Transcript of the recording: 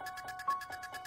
あっ。